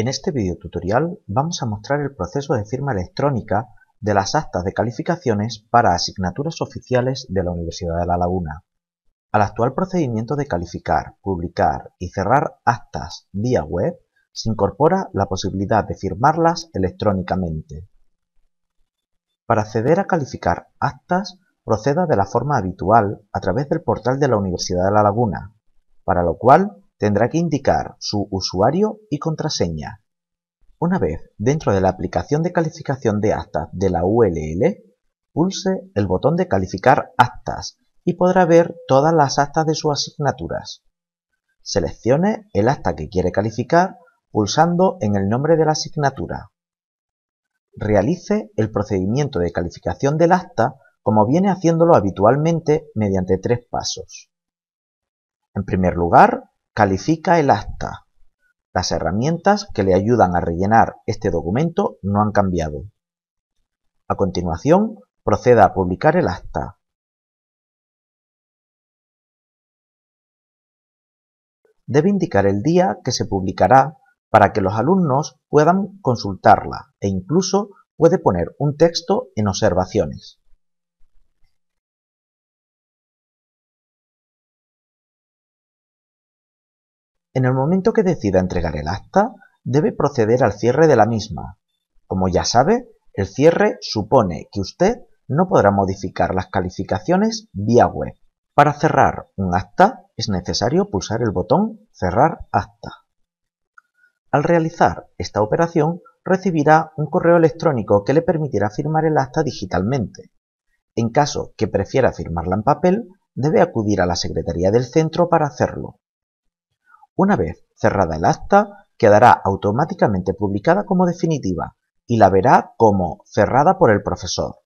En este video tutorial vamos a mostrar el proceso de firma electrónica de las actas de calificaciones para asignaturas oficiales de la Universidad de La Laguna. Al actual procedimiento de calificar, publicar y cerrar actas vía web, se incorpora la posibilidad de firmarlas electrónicamente. Para acceder a calificar actas, proceda de la forma habitual a través del portal de la Universidad de La Laguna, para lo cual tendrá que indicar su usuario y contraseña. Una vez dentro de la aplicación de calificación de actas de la ULL, pulse el botón de calificar actas y podrá ver todas las actas de sus asignaturas. Seleccione el acta que quiere calificar pulsando en el nombre de la asignatura. Realice el procedimiento de calificación del acta como viene haciéndolo habitualmente mediante tres pasos. En primer lugar, Califica el acta. Las herramientas que le ayudan a rellenar este documento no han cambiado. A continuación, proceda a publicar el acta. Debe indicar el día que se publicará para que los alumnos puedan consultarla e incluso puede poner un texto en observaciones. En el momento que decida entregar el acta, debe proceder al cierre de la misma. Como ya sabe, el cierre supone que usted no podrá modificar las calificaciones vía web. Para cerrar un acta es necesario pulsar el botón Cerrar acta. Al realizar esta operación recibirá un correo electrónico que le permitirá firmar el acta digitalmente. En caso que prefiera firmarla en papel, debe acudir a la Secretaría del Centro para hacerlo. Una vez cerrada el acta, quedará automáticamente publicada como definitiva y la verá como cerrada por el profesor.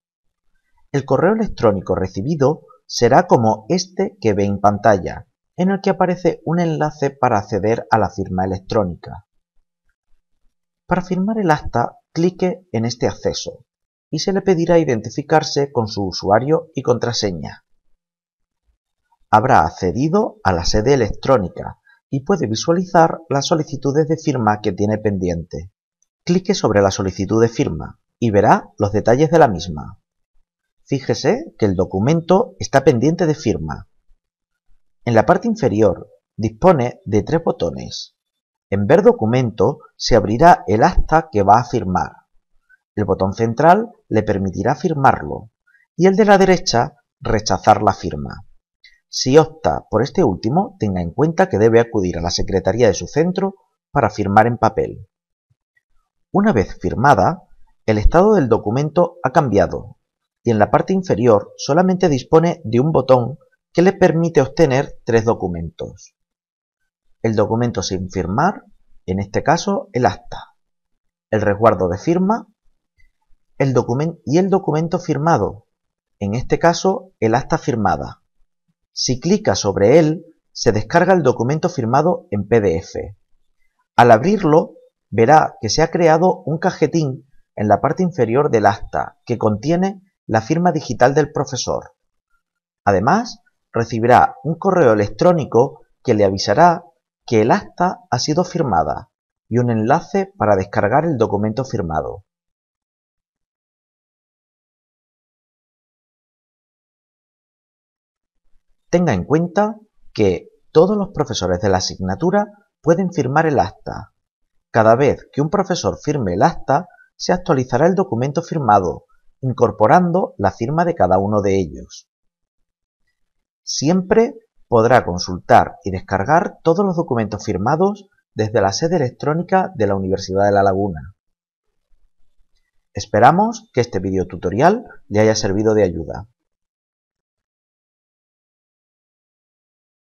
El correo electrónico recibido será como este que ve en pantalla, en el que aparece un enlace para acceder a la firma electrónica. Para firmar el acta, clique en este acceso y se le pedirá identificarse con su usuario y contraseña. Habrá accedido a la sede electrónica y puede visualizar las solicitudes de firma que tiene pendiente. Clique sobre la solicitud de firma y verá los detalles de la misma. Fíjese que el documento está pendiente de firma. En la parte inferior dispone de tres botones. En ver documento se abrirá el acta que va a firmar. El botón central le permitirá firmarlo y el de la derecha rechazar la firma. Si opta por este último, tenga en cuenta que debe acudir a la secretaría de su centro para firmar en papel. Una vez firmada, el estado del documento ha cambiado y en la parte inferior solamente dispone de un botón que le permite obtener tres documentos. El documento sin firmar, en este caso el acta, el resguardo de firma el y el documento firmado, en este caso el acta firmada. Si clica sobre él, se descarga el documento firmado en PDF. Al abrirlo, verá que se ha creado un cajetín en la parte inferior del acta que contiene la firma digital del profesor. Además, recibirá un correo electrónico que le avisará que el acta ha sido firmada y un enlace para descargar el documento firmado. Tenga en cuenta que todos los profesores de la asignatura pueden firmar el acta. Cada vez que un profesor firme el acta, se actualizará el documento firmado, incorporando la firma de cada uno de ellos. Siempre podrá consultar y descargar todos los documentos firmados desde la sede electrónica de la Universidad de La Laguna. Esperamos que este video tutorial le haya servido de ayuda.